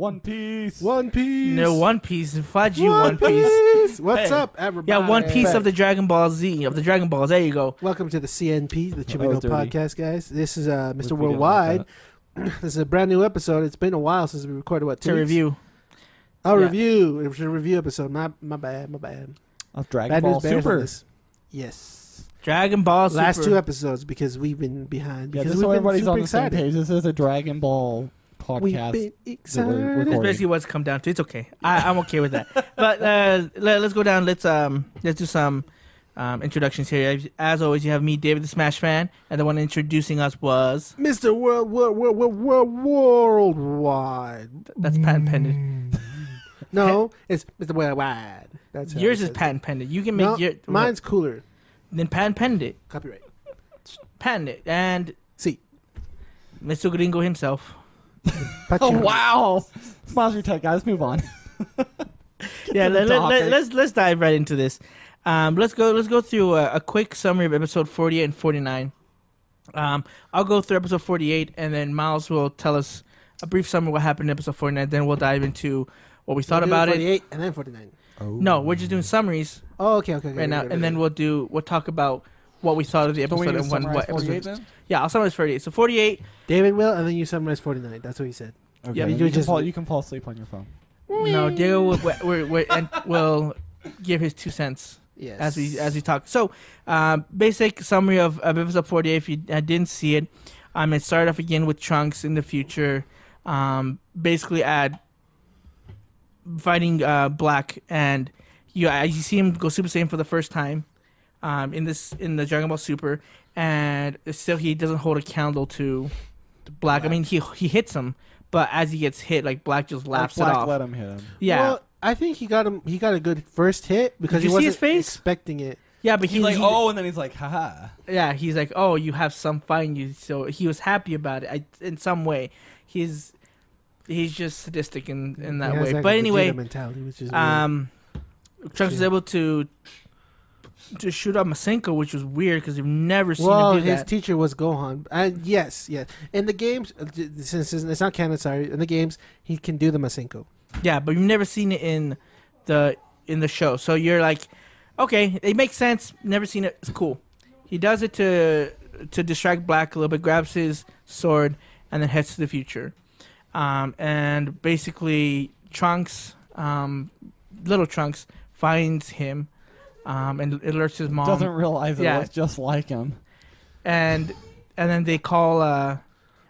One Piece. One Piece. No One Piece. Fudge you One Piece. What's Hey. up, everybody? Yeah, One Piece of the Dragon Ball Z of the Dragon Balls. There you go. Welcome to the CNP, the that Chibi No was dirty. podcast, guys. This is uh, Mr. we didn't Worldwide. this is a brand new episode. It's been a while since we recorded what two To weeks? review. Oh, Yeah. review. It was a review episode. My my bad. My bad. Of Dragon Bad Ball news bears Super. Yes. Dragon Ball Super. Last two episodes because we've been behind. Yeah, Because just so we've been everybody's super on the same page, this is a Dragon Ball We've podcast. been we're excited. That's basically what's come down to. It's okay. I, I'm okay with that. but uh, let, us go down. Let's um let's do some um, introductions here. As, as always, you have me, David the Smash fan, and the one introducing us was Mr. World, World, World, World, World, Worldwide. that's patent pending. No, it's Mr. Worldwide. That's Yours is says. patent pending. You can make No, your mine's cooler. then patent pending it, Copyright. patent it, and See. Mr. Gringo himself. Oh wow! Sponsor tech, guys. Move on. yeah, to the let, let, let's let's dive right into this. Um, let's go let's go through a, a quick summary of episode 48 and 49. Um, I'll go through episode 48, and then Miles will tell us a brief summary of what happened in episode 49. Then we'll dive into what we thought We'll do about it. 48 and then 49. No, we're just doing summaries Oh, okay, okay, okay. right now, okay, and then we'll do we'll talk about what we thought of the episode need and when, what 48 episode. then? Yeah, I'll summarize 48. So 48. David will, and then you summarize 49. That's what he said. Okay. Yeah, you, you can just- fall, you can fall asleep on your phone. No, Diego will, will, will, and will give his two cents. Yes. as we as we talk. So, um, basic summary of, of episode 48. If you uh, didn't see it, um, it started off again with Trunks in the future, um, basically at fighting uh, Black, and you uh, you see him go Super Saiyan for the first time, um, in this in the Dragon Ball Super, and still he doesn't hold a candle to, to Black. I mean, he he hits him. But as he gets hit, like Black just laughs Black it off. let him hit him. yeah, Well, I think he got him. He got a good first hit because Did you he see wasn't his face? expecting it. yeah, but He's he, like, he- oh, and then he's like, haha. yeah, he's like, oh, you have some fighting you. So he was happy about it I, in some way. He's he's just sadistic in in He that has way. like but anyway, mentality, which is um, Trunks was Yeah. able to to shoot up Masenko, which was weird because you've never seen well, him do his that. teacher was Gohan, and yes, yes. In the games, uh, since it's it's not canon, sorry. In the games, he can do the Masenko. yeah, but you've never seen it in the in the show. So you're like, okay, it makes sense. Never seen it. It's cool. He does it to to distract Black a little bit. Grabs his sword and then heads to the future. Um, and basically, Trunks, um, little Trunks, finds him, um, and it alerts his mom. Doesn't realize it yeah. looks just like him. and and then they call. Uh,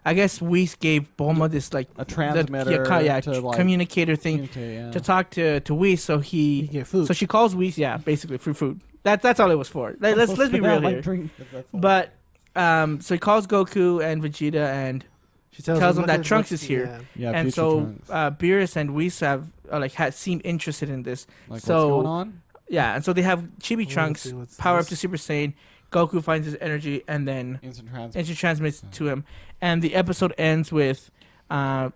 I guess Whis gave Bulma this like A the- transmitter yeah, co- yeah, to like communicator thing yeah. to talk to to Whis, so He he so she calls Whis, yeah, basically for food. That that's all it was for. Let, let's let's be real here. drink- But um, so he calls Goku and Vegeta, and she tells him "Look that Trunks is here." yeah. yeah, and so Trunks. uh, Beerus and Whis have uh, like had seemed interested in this. like so- what's going on? Yeah, and so they have Chibi Let's Trunks see what's power up to Super Saiyan. Goku finds his energy and then Instant transfer. instant transmits to him, and the episode ends with. Uh,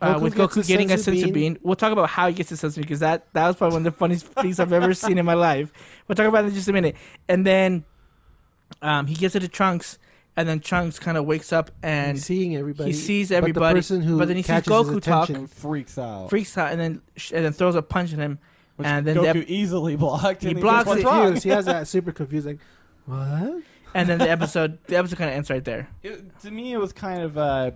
uh, Goku with Goku a getting a senzu sensu bean. bean. We'll talk about how he gets a senzu bean because that, that was probably one of the funniest things I've ever seen in my life. We'll talk about it in just a minute. And then um, he gives it to Trunks, and then Trunks kind of wakes up and He's seeing everybody. he sees everybody, but the everybody, person who but then he sees catches his Goku talk, attention- and freaks out. freaks out, and then sh- and then throws a punch at him. Which and then the Goku ep- easily blocked. He and blocks goes, it. What's confused. he has that super confused, like, what? And then the episode the episode kind of ends right there. It, to me, it was kind of uh,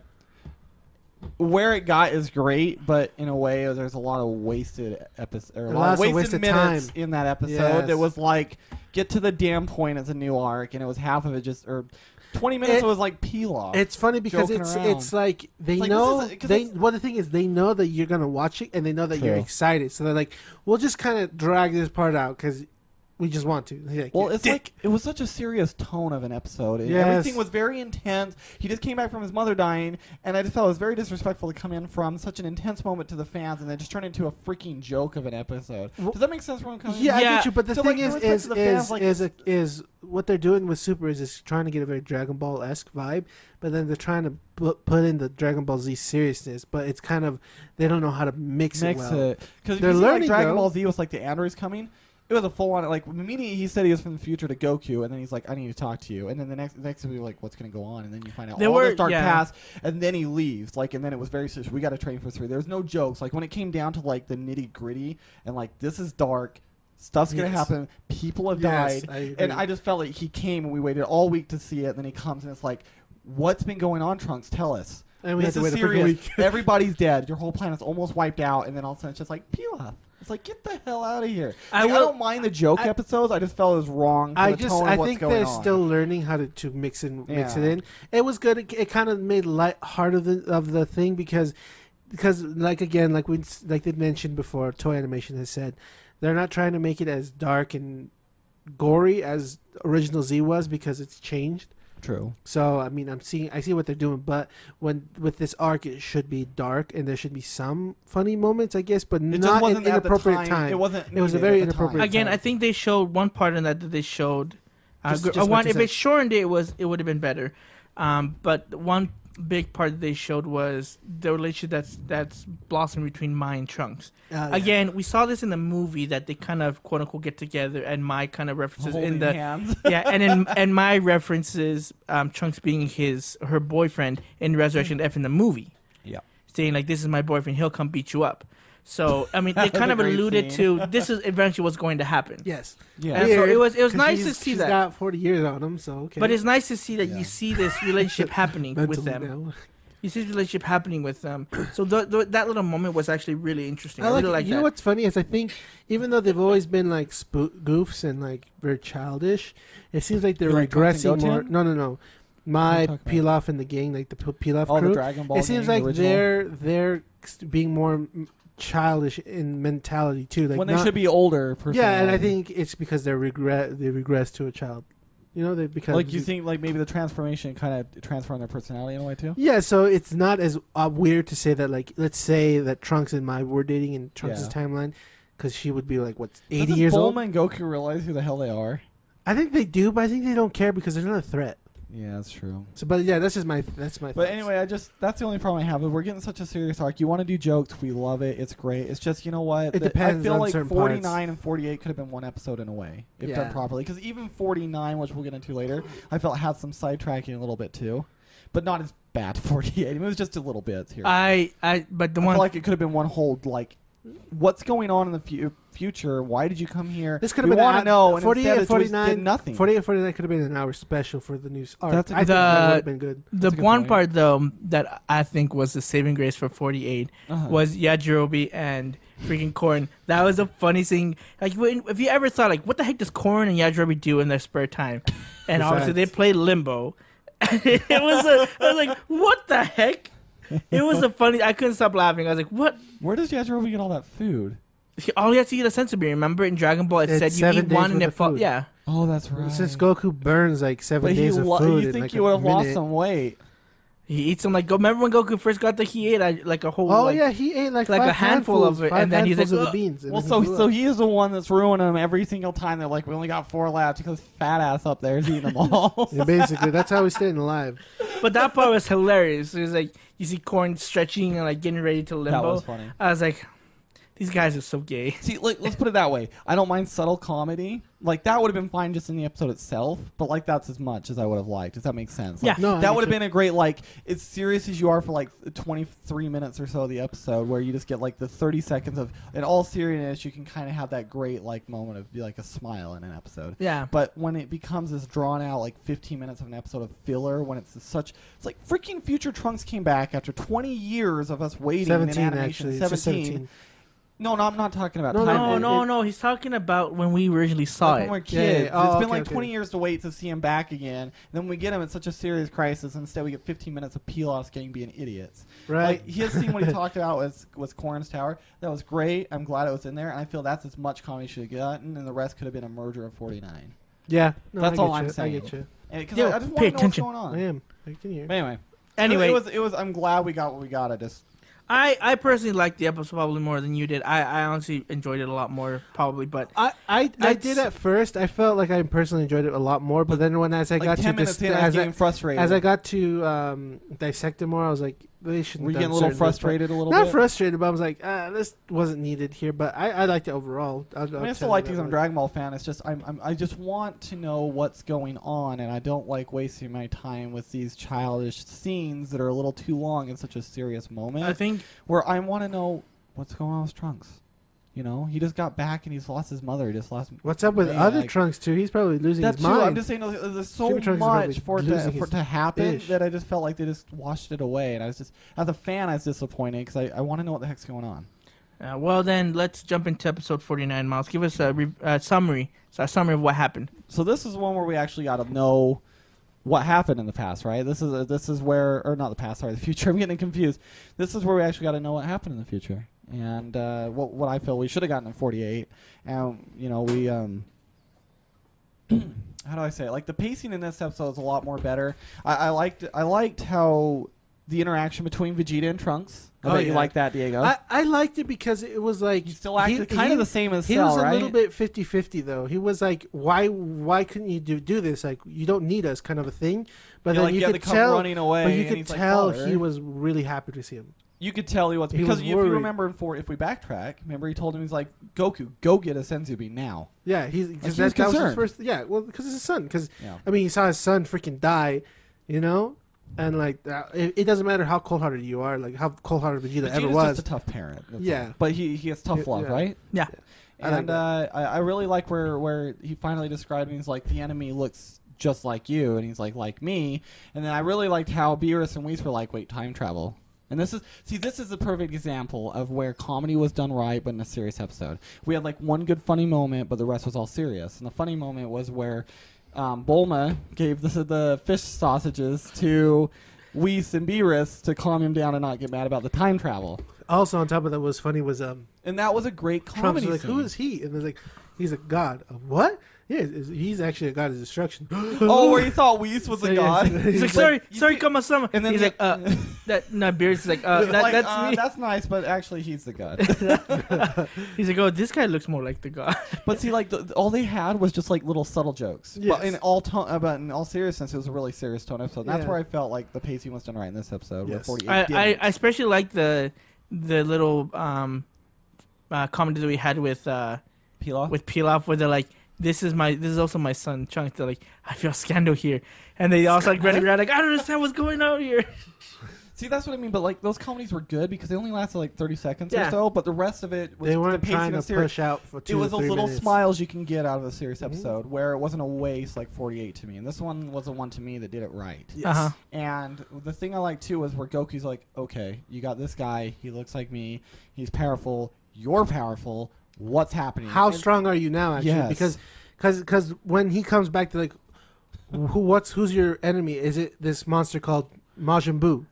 where it got is great, but in a way, there's a lot of wasted episode or a lot of of wasted, wasted minutes time. in that episode. Yes. It was like get to the damn point as a new arc, and it was half of it just or twenty minutes. It- It, was like peel off. It's funny because it's around. it's like they It's like, know is- they it's- well the thing is they know that you're gonna watch it and they know that you're excited so they're like we'll just kind of drag this part out because we just want to. Like, Well, it's dick." like it was such a serious tone of an episode. and Yes. Everything was very intense. He just came back from his mother dying, and I just felt it was very disrespectful to come in from such an intense moment to the fans, and then just turn into a freaking joke of an episode. Well- Does that make sense? Where I'm coming? yeah, I Yeah. get you. But the So, thing like, is, in respect is the fans, is like, is, a, is what they're doing with Super is is trying to get a very Dragon Ball esque vibe, but then they're trying to put, put in the Dragon Ball Z seriousness. But it's kind of they don't know how to mix, Mix it well. because They're you see, learning, like Dragon though. Ball Z was like the androids coming. It was a full on like immediately he said he was from the future to Goku, and then he's like, "I need to talk to you," and then the next next week like, "What's going to go on?" And then you find out There all were- this dark yeah. past, and then he leaves. Like, and then it was very serious. We got to train for three. There was no jokes. Like when it came down to like the nitty gritty, and like this is dark. Stuff's gonna Yes. happen. People have Yes, died, I agree. and I just felt like he came and we waited all week to see it. And then he comes and it's like, "What's been going on, Trunks? Tell us." And we this had to is wait a freaking serious. week. Everybody's dead. Your whole planet's almost wiped out, and then all of a sudden it's just like Pilaf. It's like get the hell out of here. I Like, I, don't mind the joke I- episodes. I just felt it was wrong. I just I think they're on. still learning how to, to mix in mix it in. It was good. It, it kind of made light heart of the of the thing because because like again like we like they mentioned before, Toei Animation has said they're not trying to make it as dark and gory as original Z was because it's changed. True. So I mean, I'm seeing, I see what they're doing, but when with this arc, it should be dark and there should be some funny moments, I guess, but It not wasn't in at the inappropriate time. time. It wasn't. It was a very at time. inappropriate Again, time. I think they showed one part in that that they showed. Uh, Just- just uh, one, if it shortened it, it was it would have been better. Um, but one big part that they showed was the relationship that's that's blossomed between Mai and Trunks. Uh, yeah. Again, we saw this in the movie that they kind of quote unquote get together, and Mai kind of references Holding in the hands. yeah, and in and my references um, Trunks being his her boyfriend in Resurrection F in the movie. Yeah. saying like this is my boyfriend, he'll come beat you up. So I mean, they kind of alluded scene. to this is eventually what's going to happen. yes, yeah. And so it was it was 'cause nice to see she's that. got 40 years on him, so okay. But it's nice to see that Yeah. you see this relationship happening with them. now. You see this relationship happening with them. So th- th- that little moment was actually really interesting. I, I like, really like you that. know what's funny is I think even though they've always been like spook goofs and like very childish, it seems like they're You like Trunks and regressing more. No, no, no. My are you talking Pilaf and the gang, like the P- Pilaf All the crew, Dragon Ball. it seems like the they're they're being more childish in mentality too. Like when they not- should be older. Yeah, and I think it's because they're regret they regress to a child. You know, they because like you think like maybe the transformation kind of transformed their personality in a way too. Yeah, so it's not as uh, weird to say that. Like, let's say that Trunks and Mai were dating in Trunks' Yeah. timeline, because she would be like what eighty Doesn't years old. Bulma and Goku realize who the hell they are. I think they do, but I think they don't care because they're not a threat. Yeah, that's true. So, but yeah, that's just my that's my. But thoughts. anyway, I just that's the only problem I have. Is we're getting such a serious arc. You want to do jokes, we love it. It's great. It's just you know what? It The- depends I feel on like 49 and 48 could have been one episode in a way if Yeah. done properly. Because even 49, which we'll get into later, I felt had some sidetracking a little bit too, but not as bad. 48. I mean, it was just a little bit here. I I but the I one feel like it could have been one whole like. What's going on in the fu- future? Why did you come here? this could have been want to an- know. And 48 instead and it just 49 did nothing. 48 and 49 could have been an hour special for the news arc. That's a I good- think that The- would have been good. the good one point. part though that I think was the saving grace for 48 Uh-huh. was Yajirobe and freaking Corn. That was a funny thing. Like, when, if you ever thought, like, what the heck does Corn and Yajirobe do in their spare time? And obviously, they play Limbo. it was a, I was like, what the heck? It was a funny. I couldn't stop laughing. I was like, what? Where does Yajirobe get all that food? All he had to eat a sensory. Remember in Dragon Ball, it It's said you eat one and it of fall. food. Yeah. Oh, that's right. Since Goku burns like seven but he days of food you in think like you would have lost some weight? He eats them like. Go. Remember when Goku first got the he ate like a whole. Oh like, yeah, he ate like, like a handful of handfuls- it, and then he's handfuls like, of the beans. Well, so he so he is the one that's ruining them every single time. They're like, we only got four left because fat ass up there is eating them all. Yeah, basically, that's how he's staying alive. But that part was hilarious. It was like you see corn stretching and like getting ready to limbo. that was funny. I was like, these guys are so gay. See, like, let's put it that way. I don't mind subtle comedy. Like that would have been fine just in the episode itself, but like that's as much as I would have liked. Does that make sense? Like, Yeah. No, that would have been a great like as serious as you are for like 23 minutes or so of the episode where you just get like the 30 seconds of in all seriousness you can kind of have that great like moment of be like a smile in an episode Yeah. but when it becomes this drawn out like 15 minutes of an episode of filler when it's such it's like freaking future trunks came back after 20 years of us waiting in Seventeen animation actually. It's just Seventeen. No no i'm not talking about No, time No, it- no, it- no. He's talking about when we originally saw like when it. we're Yeah, yeah, kids. yeah. Oh, it's been okay, like okay. 20 years to wait to see him back again. Then we get him at such a serious crisis. Instead, we get 15 minutes of Pilaf's gang being idiots. Right. Like his scene when he talked about was was Corn's Tower. That was great. I'm glad it was in there, and I feel that's as much comedy should have gotten, and the rest could have been a merger of 49. yeah. No, That's I all get I'm you. saying. I get you. Because Yo, I, I just want pay to know what's attention. going on. I am. I can hear. But anyway, Anyway, it was it was. I'm glad we got what we got. I just I, I personally liked the episode probably more than you did. I, I honestly enjoyed it a lot more, probably. But I, I, I did at first. I felt like I personally enjoyed it a lot more, but then when as I like got to dis- in, I was as, I, frustrated. as I got to um, dissect it more, I was like, they shouldn't. Were you getting a little certain bits, but- frustrated a little Not bit? frustrated, but I was like, ah, this wasn't needed here. But I, I liked it overall. I'll, I mean, I I'll still like you these. that I'm a. Dragon Ball fan. It's just I'm, I'm I just want to know what's going on, and I don't like wasting my time with these childish scenes that are a little too long in such a serious moment. I think where I want to know what's going on with Trunks. You know, he just got back and he's lost his mother. He just lost. What's up with Man, other like- Trunks too? He's probably losing That's his true. mind. I'm just saying there's there's so Super Trunks is probably much for it, to, for it to happen fish. that I just felt like they just washed it away, and I was just as a fan, I was disappointed because I, I want to know what the heck's going on. Uh, well, then let's jump into episode 49. Miles, give us a re- uh, summary. So a summary of what happened. So this is one where we actually got to know what happened in the past, right? This is this is where, or not the past, sorry, the future. I'm getting confused. This is where we actually got to know what happened in the future, and uh, what what I feel we should have gotten in 48, and you know we um. How do I say it? Like the pacing in this episode is a lot more better. I, I liked I liked how the interaction between Vegeta and Trunks. I Oh, bet you like that, Diego. I, I liked it because it was like he still acted kind of the same as He Cell, was a right? little bit 50-50 though. He was like, "Why, why couldn't you do do this? Like, you don't need us," kind of a thing. But Yeah, then like, you yeah, could tell, running away, but you could like, tell "Father." he was really happy to see him. You could tell he was He because was if you remember in four, if we backtrack, remember he told him he's like Goku, go get a Senzu bean now. Yeah, he's he because was that, that was his first. Yeah, well, because it's his son. Because Yeah. I mean, he saw his son freaking die, you know, and like uh, it, it doesn't matter how cold-hearted you are, like how cold-hearted Vegeta ever Vegeta's was. just a tough parent. Yeah. all. but he he has tough Yeah, love, yeah. right? Yeah. I like And uh, I, I really like where where he finally described him. He's like the enemy looks just like you, and he's like like me. And then I really liked how Beerus and Whis were like, wait, time travel. And this is see, this is a perfect example of where comedy was done right, but in a serious episode. We had like one good funny moment, but the rest was all serious. And the funny moment was where um, Bulma gave the the fish sausages to Whis and Beerus to calm him down and not get mad about the time travel. also, on top of that, what was funny was um, And that was a great Trunks' comedy. like, scene. "Who is he?" And they're like, "He's a god of what?" Yeah, he's actually a god of destruction. Oh, where he thought Whis was So, a god. so- He's like, He's sorry, you sorry, see- Kami-sama. And then He's the- like, uh, that, no, Beerus is like, uh, that, Like, that's uh, me. That's nice, but actually, he's the god. He's like, oh, this guy looks more like the god. but see, like, the, all they had was just like little subtle jokes. But in all tone, uh, but in all seriousness, it was a really serious tone episode. That's Yeah. where I felt like the pacing was done right in this episode. Yes. 48 I, I. I especially like the the little um, uh, comedy that we had with uh, Pilaf. with Pilaf, where they're like, "This is my, this is also my son Chunk." They're like, "I feel scandal here," and they also like running around like, "I don't understand what's going on here." See, that's what I mean. But like those comedies were good because they only lasted like 30 seconds Yeah. or so. But the rest of it was they weren't pacing trying to was serious. push out for two It was or those three little minutes. smiles you can get out of a serious Mhm. episode where it wasn't a waste like 48 to me. And this one was the one to me that did it right. Yes. Uh huh. And the thing I like too was where Goku's like, okay, you got this guy. He looks like me. He's powerful. You're powerful. What's happening? How And- strong are you now? Actually, Yes. because because because when he comes back to like, who what's who's your enemy? Is it this monster called Majin Buu?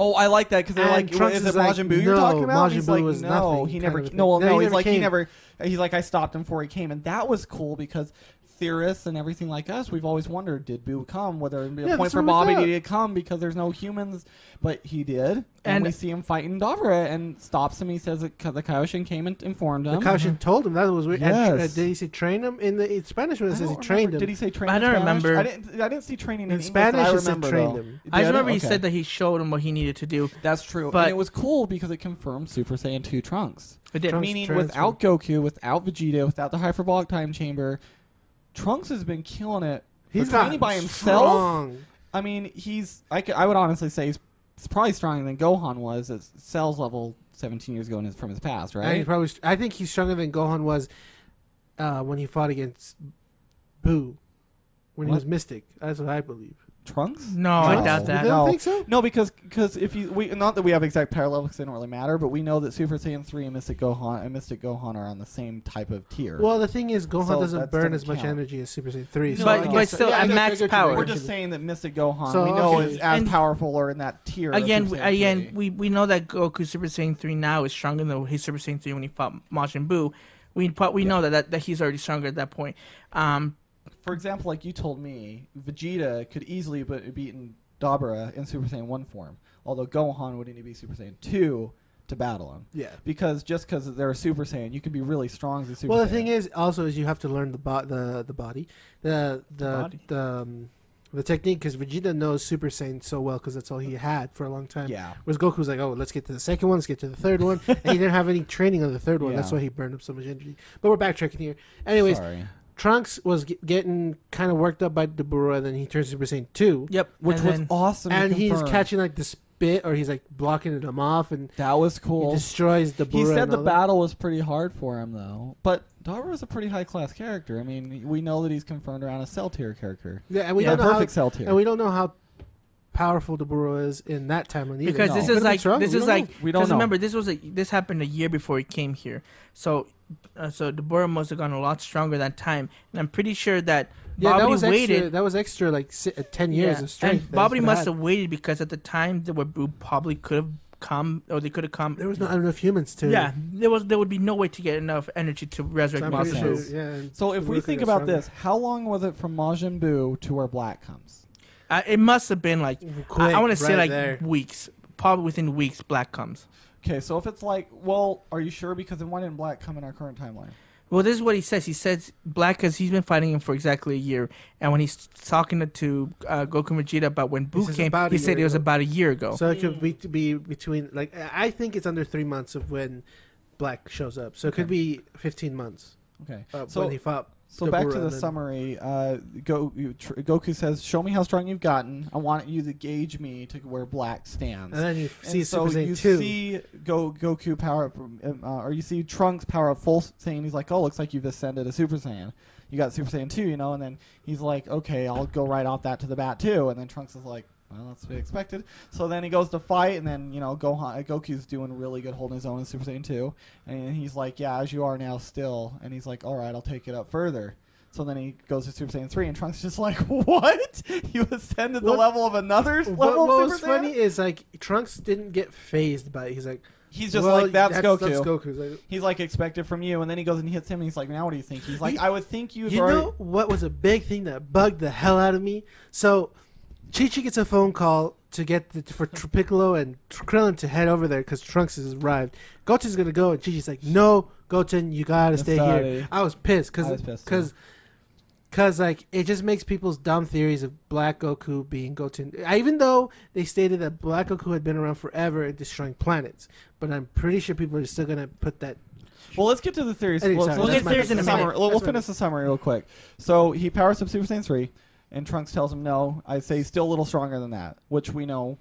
Oh, I like that because they're And like, Trunks is it is like, Majin Buu you're talking about? Majin he's Buu like, was no, nothing, he never. No. No, no, he's like he never. He's like I stopped him before he came, and that was cool because theorists and everything like us, we've always wondered, did Buu come? Whether it'd be a Yeah, point for Babidi thought. did he come because there's no humans, but he did, and, And- we see him fighting Dabura and stops him. He says that the Kaioshin came and informed him. The Kaioshin told him that was weird. And, uh, Yes. did he say train him in the in Spanish? When I it says he don't trained remember. him. Did he say train? I don't Spanish? remember. I didn't. I didn't see training in, in English, Spanish? but I remember trained him. I just Did? remember he said that he showed him what he needed to do. That's true. But- and it was cool because it confirmed Super Saiyan 2 Trunks. It did. Trunks Meaning transfer. without Goku, without Vegeta, without the hyperbolic time chamber, Trunks has been killing it. He's training by himself. Strong. I mean, he's. I, could, I would honestly say he's, he's probably stronger than Gohan was at Cell's level 17 years ago in his, from his past, right? probably. I think he's stronger than Gohan was uh, when he fought against Buu when he was Mystic. That's what I believe. Trunks? No, I No. doubt You that. don't No. think so? No, because because if you we not that we have exact parallels because they don't really matter, but we know that Super Saiyan 3 and Mystic Gohan and Mystic Gohan are on the same type of tier. Well, the thing is, Gohan So doesn't burn doesn't as much count. energy as Super Saiyan 3. No, But- no, but no. still, Yeah, at I max get your power. We're just saying that Mystic Gohan So, we know okay. is as And- powerful or in that tier. of Again, Super we, Saiyan again, 3. we, we know that Goku Super Saiyan three now is stronger than his Super Saiyan three when he fought Majin Buu. We but we know that, that that he's already stronger at that point. Um, for example, like you told me, Vegeta could easily have beaten Dabra in Super Saiyan 1 form, although Gohan would need to be Super Saiyan 2 to battle him. Yeah. Because just because they're a Super Saiyan, you can be really strong as a Super Saiyan. Well, Saiyan. the thing is, also, is you have to learn the bo- the the body, the the body. the, um, the technique because Vegeta knows Super Saiyan so well because that's all he had for a long time. Yeah. Whereas Goku's like, oh, let's get to the second one, let's get to the third one, and he didn't have any training on the third one. That's why he burned up so much energy. But we're backtracking here. Anyways, Sorry. Trunks was g- getting kind of worked up by Dabura, and then he turns Super Saiyan two, Yep. Which and was then- awesome. to and he's confirm. catching like the spit, or he's like blocking him off, and That was he cool. destroys Dabura. He said and the all that. battle was pretty hard for him though. But Dabura is a pretty high class character. I mean, we know that he's confirmed around a cell tier character. Yeah, and we yeah, don't know how, perfect cell tier. and we don't know how powerful Dabura is in that timeline either. because No. this Could've is like this we is like know. we don't know. remember this was a this happened a year before he came here. So uh, so Dabura must have gone a lot stronger that time, and I'm pretty sure that yeah, Babidi that was waited. extra. That was extra, like si- uh, ten years Yeah, of strength. And Babidi must have waited because at the time the Wabu probably could have come or they could have come. There was not enough humans to. yeah, there was there would be no way to get enough energy to resurrect I'm Masa. pretty Buu. sure. Yeah. So if we think about stronger. this, how long was it from Majin Buu to where Black comes? Uh, it must have been like Quick, I, want to say right like there. weeks, probably within weeks. Black comes. Okay, so if it's like, well, are you sure? Because then why didn't Black come in our current timeline? Well, this is what he says. He says Black because he's been fighting him for exactly a year, and when he's talking to uh, Goku and Vegeta about when Buu came, about he said year it was about a year ago. So it could be, be between like I think it's under three months of when Black shows up. So it could be fifteen months Okay, uh, So- when he fought. So back to the summary. Uh, Go, tr- Goku says, "Show me how strong you've gotten. I want you to gauge me to where Black stands." And then you see so Super you Saiyan two. see Go Goku power up, um, uh, or you see Trunks power up full Saiyan. He's like, "Oh, looks like you've ascended a Super Saiyan. You got Super Saiyan two, you know." And then he's like, "Okay, I'll go right off that to the bat too." And then Trunks is like, "Well, that's to be expected." So then he goes to fight, and then you know Gohan, uh, Goku's doing really good holding his own in Super Saiyan two, and he's like, "Yeah, as you are now, still." And he's like, "All right, I'll take it up further." So then he goes to Super Saiyan 3, and Trunks is just like, What? You ascended the level of another What, level what of was Super Saiyan? funny is like Trunks didn't get phased by it. He's like, He's just well, like, That's, Goku. That's Goku's like, He's like expected from you, and then he goes and he hits him, and he's like, "Now what do you think?" He's like, You- "I would think you've You already." know what was a big thing that bugged the hell out of me? So, Chi Chi gets a phone call to get the, for Tr- Piccolo and Krillin to head over there because Trunks has arrived. Goten's gonna go, and Chi Chi's like, "No, Goten, you gotta It's stay sorry. here." I was pissed because because because like it just makes people's dumb theories of Black Goku being Goten. Even though they stated that Black Goku had been around forever and destroying planets, but I'm pretty sure people are still gonna put that. Well, let's get to the theories. Anyway, Let's- sorry, let's that's my- finish that's the summary. We'll, we'll finish the summary real quick. So he powers up Super Saiyan three, and Trunks tells him no. I say still a little stronger than that, which we know.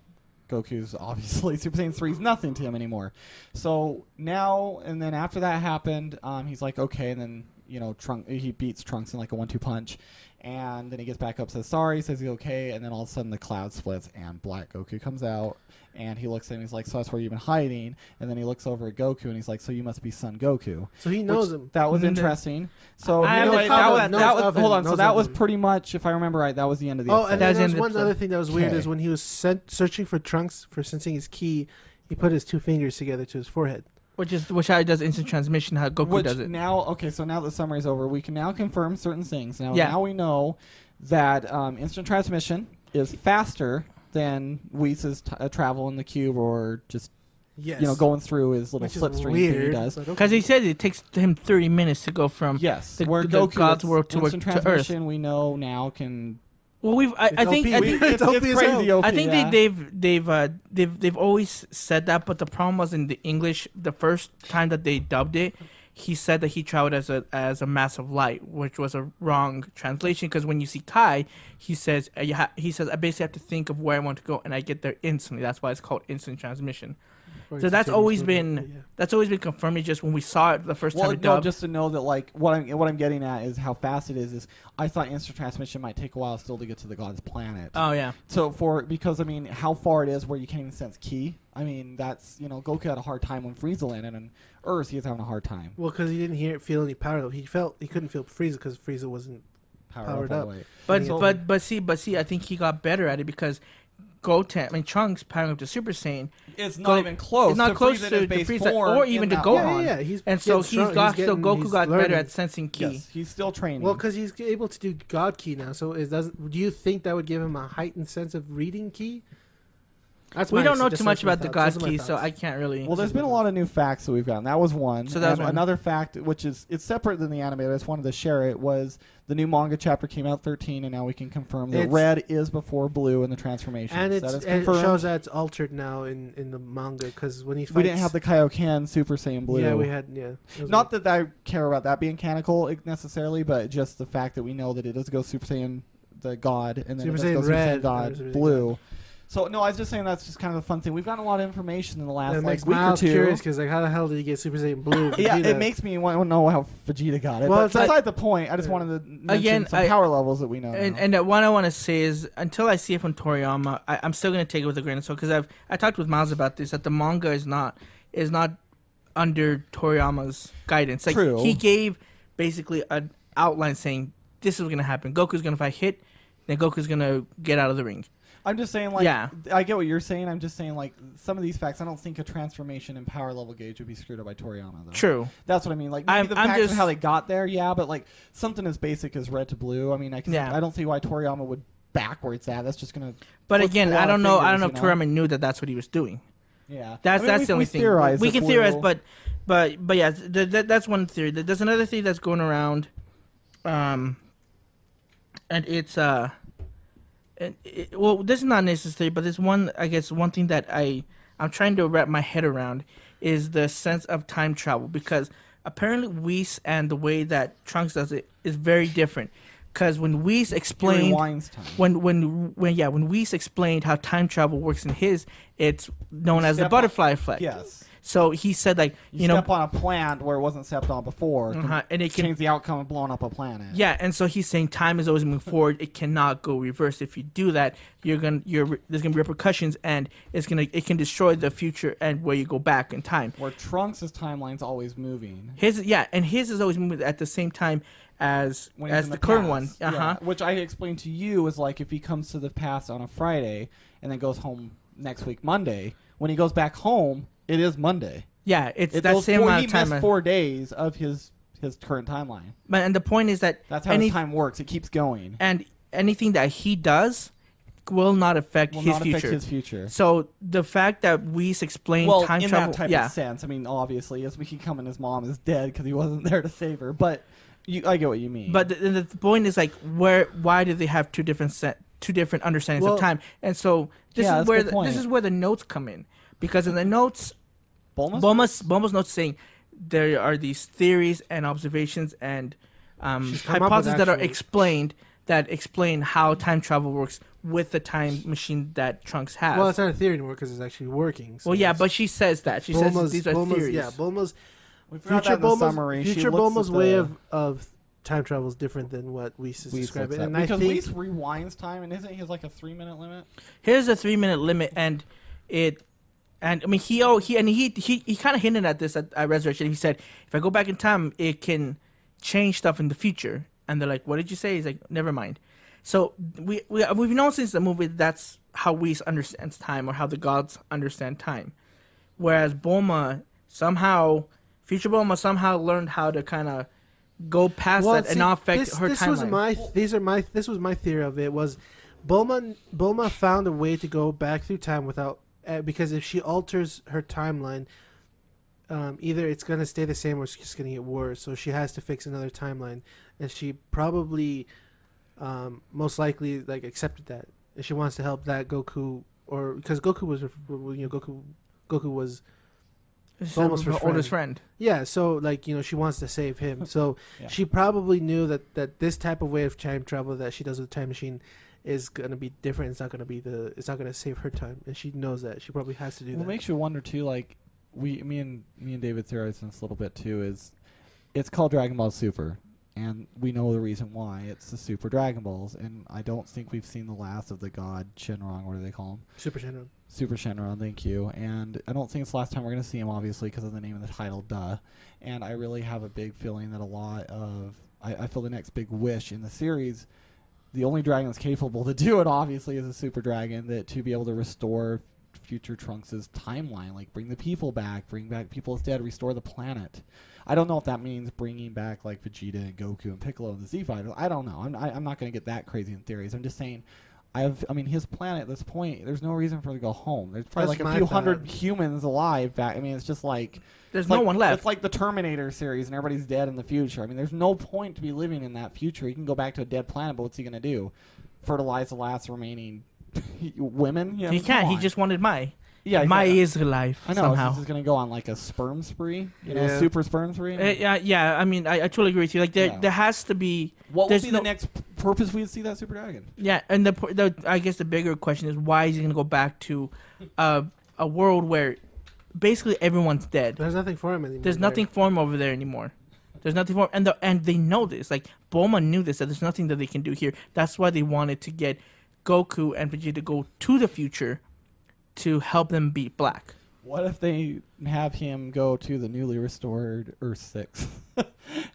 Goku's obviously Super Saiyan three is nothing to him anymore. So now and then after that happened, um, he's like okay, and then you know Trunk he beats Trunks in like a one two punch. And then he gets back up, says sorry, says he's okay, and then all of a sudden the cloud splits and Black Goku comes out, and he looks at him, he's like, so that's where you've been hiding, and then he looks over at Goku and he's like, so you must be Son Goku. So he knows Which- him. That was Mhm. interesting. So I you know, that, to was, that was hold him, on. So that was pretty much, if I remember right, that was the end of the Oh, episode. and That then was there was the one episode. other thing that was weird Okay. is when he was sent, searching for Trunks for sensing his ki, he put his two fingers together to his forehead. Which is which how he does instant transmission. How Goku Which does it. now, okay, so now the summary's over, we can now confirm certain things. Now, Yeah. now we know that um, instant transmission is faster than Whis' t- uh, travel in the cube or just Yes. you know going through his little Which is slipstream thing he weird. does. but okay. Because he says it takes him 30 minutes to go from. Yes, the- where the Goku God's it's world to work instant to Earth. transmission, we know now can. Well, we've. I, I think. I think. It's it's, OP as crazy. hell. OP, I think yeah. they, they've they've uh, they've they've always said that, but the problem was in the English. The first time that they dubbed it, he said that he traveled as a as a mass of light, which was a wrong translation. Because when you see Kai, he says uh, he says I basically have to think of where I want to go, and I get there instantly. That's why it's called instant transmission. Or so that's always Chinese been- movie, yeah. That's always been confirmed. Just when we saw it the first Well, time it no, just to know that like what I'm what I'm getting at is how fast it is. Is I thought instant transmission might take a while still to get to the God's planet. oh yeah. So for because I mean how far it is where you can't even sense ki. I mean that's you know Goku had a hard time when Frieza landed on Earth. He was having a hard time. Well, because he didn't hear feel any power though. He felt he couldn't feel Frieza because Frieza wasn't. Powered, Powered all up. But So- but but see but see I think he got better at it because Goten I mean Trunks powering up to Super Saiyan it's Go- not even close. it's not to close to- in to Frieza form or even to that Gohan. line. Yeah, yeah. He's and so getting he's strong- got so getting- Goku he's got better at sensing ki. Yes, he's still training. Well, because he's able to do God Ki now. So it doesn't. Do you think that would give him a heightened sense of reading Ki? That's we don't know too much about the thoughts. God Those are my Ki, so. I can't really. Well, there's been a lot of new facts that we've gotten. That was one. So that was one. another fact, which is it's separate than the anime. I just wanted to share it. Was the new manga chapter came out 13, and now we can confirm that It's- red is before blue in the transformation. and it's that is and it confirmed. shows that it's altered now in in the manga because when he fights, we didn't have the Kaioken Super Saiyan blue. Yeah, we had yeah. It was Not that I care about that being canonical necessarily, but just the fact that we know that it does go Super Saiyan the God, and then Super it does Saiyan go Super red, Saiyan God or Super Saiyan blue. So no, I was just saying that's just kind of a fun thing. We've gotten a lot of information in the last That like makes week or Miles two. curious because like how the hell did he get Super Saiyan blue? Yeah, Vegeta? it makes me want to know how Vegeta got it. Well, but it's like- beside the point, I just Yeah. wanted to mention Again, some I- power levels that we know. And now. and uh, what I want to say is, until I see it from Toriyama, I, I'm still gonna take it with a grain of salt because I've I talked with Miles about this that the manga is not is not under Toriyama's guidance. Like True. he gave basically an outline saying this is gonna happen. Goku's gonna fight Hit, then Goku's gonna get out of the ring. I'm just saying, like, Yeah. I get what you're saying. I'm just saying, like, some of these facts, I don't think a transformation and power level gauge would be screwed up by Toriyama, though. True. That's what I mean. Like, maybe I'm- the I'm facts just- of how they got there, yeah, but like something as basic as red to blue. I mean, I can, Yeah. I don't see why Toriyama would backwards that. That's just gonna, But again, I don't know. I don't know if you know? Toriyama knew that that's what he was doing. yeah. That's I mean, that's we- the only we thing. Theorize we can theorize, blue- but but but yeah, th- th- that's one theory. Th- There's another theory that's going around, um, and it's uh, and it, well, this is not necessary, but there's one. I guess one thing that I I'm trying to wrap my head around is the sense of time travel because apparently Whis and the way that Trunks does it is very different. Because when Whis explained time. when when when yeah when Whis explained how time travel works in his, it's known as the butterfly effect. yes, So he said like you, you, know step on a plant where it wasn't stepped on before, uh-huh, and it can change the outcome of blowing up a planet. yeah, and so he's saying time is always moving forward. It cannot go reverse. If you do that, you're gonna you're there's gonna be repercussions, and it's gonna it can destroy the future and where you go back in time. Where Trunks' timeline's always moving. His yeah, and his is always moving at the same time as when as in the, current one. Uh huh. Yeah, Which I explained to you is like if he comes to the past on a Friday and then goes home next week Monday, when he goes back home, it is Monday. Yeah, it's It that same four, amount of time. He missed four days of his his current timeline. But and the point is that That's how any his time works. It keeps going. and anything that he does will not affect Will his not future. affect his future. So the fact that Whis explained Well, time in travel, that type yeah, of sense, I mean, obviously, as we can come and his mom is dead because he wasn't there to save her. But you, I get what you mean. But the, the, point is like, where? Why do they have two different set, two different understandings Well- of time? And so this Yeah, is where the, this is where the notes come in, because in the notes, Bulma's Bulma's Bulma's notes saying there are these theories and observations and um, She's come hypotheses that are explained that explain how time travel works with the time machine that Trunks has. Well, it's not a theory anymore because it's actually working. so Well, yeah, it's- but she says that she says these are Bulma's- theories. Yeah, Bulma's we future that in the Bulma's, summary. Future Bulma's way the- of, of time travel is different than what Whis is Whis describing. looks at. And I because think Whis rewinds time, and isn't he like a three minute limit? Here's a three minute limit, and it, and I mean he oh he and he he he kind of hinted at this at, at Resurrection. He said if I go back in time, it can change stuff in the future. And they're like, "What did you say?" He's like, "Never mind." So we we we've known since the movie that's how Whis understands time, or how the gods understand time. Whereas Bulma somehow, future Bulma somehow learned how to kind of go past Well, that and not affect this, her this timeline. was my these are my this was my theory of it was Bulma Bulma found a way to go back through time without uh, because if she alters her timeline um, either it's gonna stay the same or it's just gonna get worse so she has to fix another timeline and she probably um, most likely like accepted that and she wants to help that Goku or because Goku was you know Goku Goku was It's Bulma's her first oldest friend. yeah, so like you know, she wants to save him. So Yeah. she probably knew that that this type of way of time travel that she does with the time machine is gonna be different. It's not gonna be the. It's not gonna save her time, and she knows that. She probably has to do it that. makes you wonder too. Like we, me and me and David theorized this a little bit too. Is it's called Dragon Ball Super, and we know the reason why. It's the Super Dragon Balls, and I don't think we've seen the last of the God Shenron. What do they call him? Super Shenron. Super Shenron, thank you. And I don't think it's the last time we're going to see him, obviously, because of the name of the title, duh. And I really have a big feeling that a lot of. I, I feel the next big wish in the series, the only dragon that's capable to do it, obviously, is a super dragon, that to be able to restore future Trunks' timeline, like bring the people back, bring back people as dead, restore the planet. I don't know if that means bringing back like Vegeta and Goku and Piccolo and the Z Fighters. I don't know. I'm, I, I'm not going to get that crazy in theories. I'm just saying I have. I mean, his planet at this point. There's no reason for him to go home. There's probably That's like a my few hundred humans alive back. I mean, it's just like There's no like- one left. It's like the Terminator series, and everybody's dead in the future. I mean, there's no point to be living in that future. He can go back to a dead planet, but what's he gonna do? Fertilize the last remaining women? Yeah, he can't. He just wanted my. Yeah. my exactly. is alive I know. somehow. He's just gonna go on like a sperm spree. You know, Yeah. super sperm spree. Uh, yeah, yeah. I mean, I, I totally agree with you. Like, there, Yeah. there has to be, what would there's be no- the next purpose we'd see that super dragon? yeah. And the, po- the I guess the bigger question is why is he gonna go back to, uh, a world where, basically everyone's dead. There's nothing for him anymore. There's there. nothing for him over there anymore. There's nothing for him, and the, and they know this. Like Bulma knew this that there's nothing that they can do here. That's why they wanted to get Goku and Vegeta to go to the future to help them beat Black. What if they have him go to the newly restored Earth Six?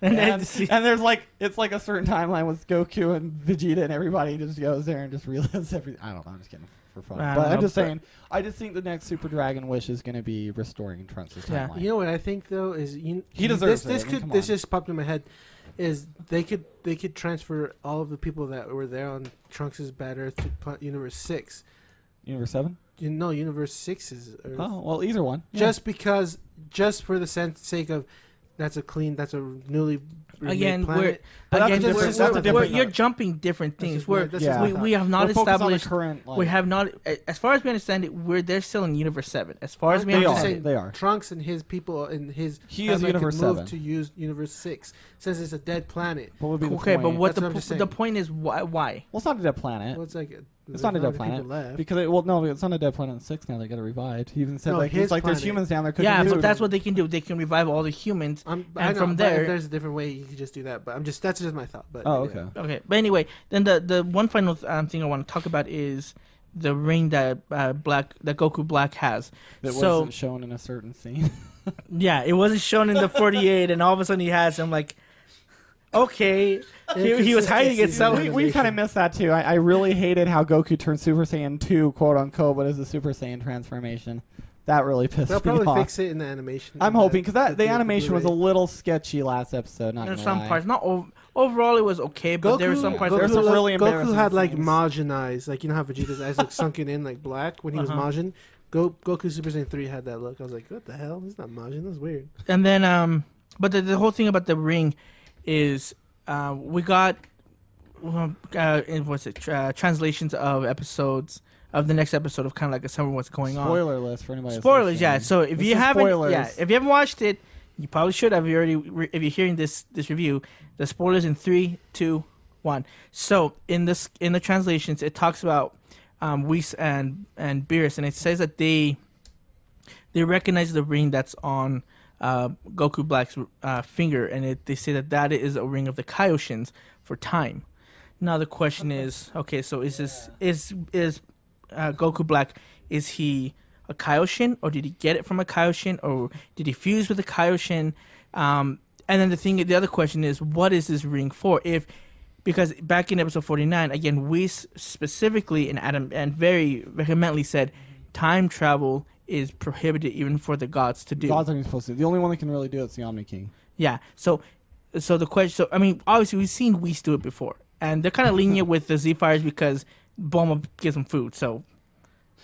And and, and there's like it's like a certain timeline with Goku and Vegeta and everybody just goes there and just relives everything. I don't know. I'm just kidding for fun. I But don't I'm know, just but- saying. I just think the next Super Dragon wish is going to be restoring Trunks' Yeah. timeline. You know what I think though is you, He deserves this. This it. I mean, could this on. just popped in my head. Is they could they could transfer all of the people that were there on Trunks' Bad Earth to Pla- Universe Six. Universe Seven. You know, Universe Six is Earth. Oh well, either one. Yeah. just because, just for the sense, sake of that's a clean, that's a newly Again, we're again different- we're- that's a we're- you're jumping different things. We're, that's just my we, we have not We're focused on the established. current. Like, we have not, as far as we understand it, we're they're still in Universe Seven. As far as we They I'm are. just understand, saying They are. Trunks and his people uh, and his He how is they Universe could move Seven. to use Universe Six since it's a dead planet. What would be the okay, but point? what That's the what I'm po- just the point is why? Why? Well, it's not a dead planet. Well, it's like It's not a dead planet left. Because it, well, no, it's not a dead planet in six now. They got it revived. He even said No, like he's his like there's humans down there. Yeah, food. but that's what they can do. They can revive all the humans. I'm, I and know, from there- there's a different way you could just do that. But I'm just that's just my thought. But Oh, yeah. okay. Okay, but anyway, then the the one final um, thing I want to talk about is the ring that uh, Black that Goku Black has. That so wasn't shown in a certain scene. yeah, it wasn't shown in the 48, and all of a sudden he has. I'm like, okay, he, he was hiding it. So we, we kind of missed that too. I, I really hated how Goku turned Super Saiyan 2, quote unquote, but as a Super Saiyan transformation. That really pissed me off. They'll me probably off. fix it in the animation. I'm hoping because that the the animation was a little sketchy last episode. Not in some lie. parts, not ov- overall, it was okay, but there were some parts. Goku, There's some really Goku embarrassing had like scenes. Majin eyes, like you know how Vegeta's eyes look sunken in like black when he Uh-huh. was Majin. Go Goku Super Saiyan three had that look. I was like, what the hell? He's not Majin. That's weird. and then um but the, the whole thing about the ring is uh we got uh in- what's it uh, translations of episodes of the next episode of kind of like a summer what's going on Spoiler list for anybody. that's spoilers yeah so if This you haven't spoilers. yeah if you haven't watched it you probably should have you already re- if you're hearing this this review the spoilers in three two one so in this in the translations it talks about um Whis and and Beerus and it says that they they recognize the ring that's on uh, Goku Black's uh, finger, and it, they say that that is a ring of the Kaioshins for time. Now the question is, okay, so is this is is uh, Goku Black? Is he a Kaioshin, or did he get it from a Kaioshin, or did he fuse with a Kaioshin? Um, and then the thing, the other question is, what is this ring for? If because back in episode forty nine, again, Whis specifically and Adam and very vehemently said, time travel is prohibited even for the gods to do. Gods aren't supposed to. The only one that can really do it's the Omni King. Yeah. So, so the question. So I mean, obviously we've seen Whis do it before, and they're kind of lenient with the Z Fighters because Bulma gives them food. So,